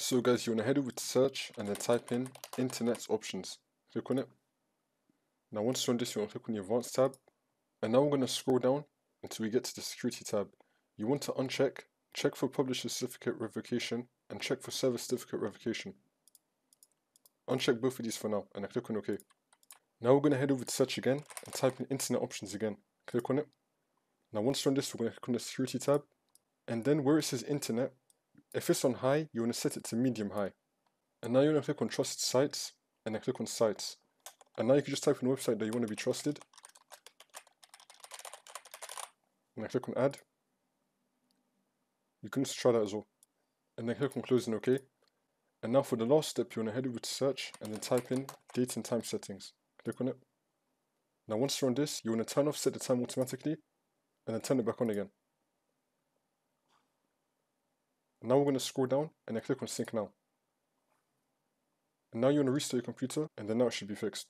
So guys, you want to head over to search and then type in internet options. Click on it. Now once you're on this, you want to click on the advanced tab. And now we're going to scroll down until we get to the security tab. You want to uncheck, check for publisher certificate revocation and check for server certificate revocation. Uncheck both of these for now and then click on OK. Now we're going to head over to search again and type in internet options again. Click on it. Now once you're on this, we're going to click on the security tab. And then where it says internet, if it's on high, you want to set it to medium high. And now you want to click on trusted sites and then click on sites. And now you can just type in a website that you want to be trusted. And then click on add. You can just try that as well. And then click on close and OK. And now for the last step, you want to head over to search and then type in date and time settings. Click on it. Now once you're on this, you want to turn off set the time automatically and then turn it back on again. Now we're going to scroll down and then click on sync now. And now you want to restart your computer and then now it should be fixed.